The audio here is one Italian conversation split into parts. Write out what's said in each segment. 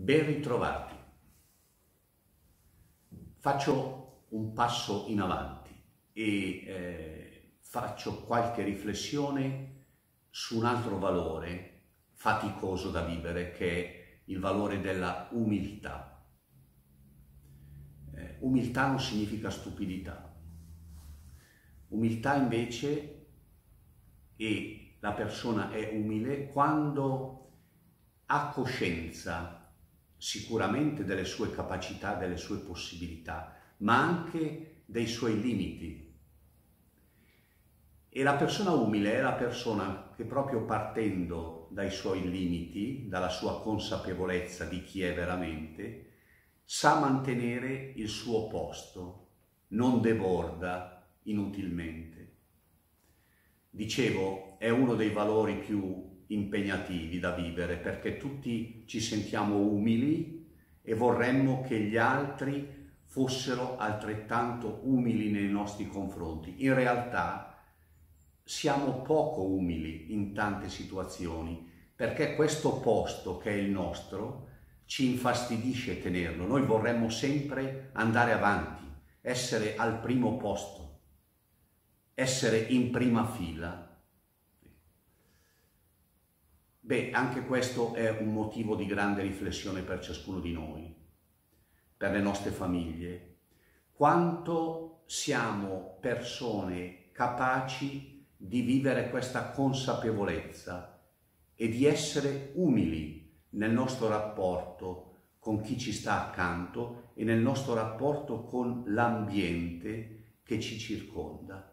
Ben ritrovati. Faccio un passo in avanti e eh, faccio qualche riflessione su un altro valore faticoso da vivere che è il valore della umiltà. Eh, umiltà non significa stupidità. Umiltà invece è la persona è umile quando ha coscienza sicuramente delle sue capacità, delle sue possibilità, ma anche dei suoi limiti. E la persona umile è la persona che proprio partendo dai suoi limiti, dalla sua consapevolezza di chi è veramente, sa mantenere il suo posto, non deborda inutilmente. Dicevo, è uno dei valori più impegnativi da vivere perché tutti ci sentiamo umili e vorremmo che gli altri fossero altrettanto umili nei nostri confronti. In realtà siamo poco umili in tante situazioni perché questo posto che è il nostro ci infastidisce tenerlo. Noi vorremmo sempre andare avanti, essere al primo posto, essere in prima fila Beh, anche questo è un motivo di grande riflessione per ciascuno di noi, per le nostre famiglie. Quanto siamo persone capaci di vivere questa consapevolezza e di essere umili nel nostro rapporto con chi ci sta accanto e nel nostro rapporto con l'ambiente che ci circonda.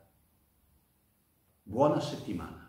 Buona settimana.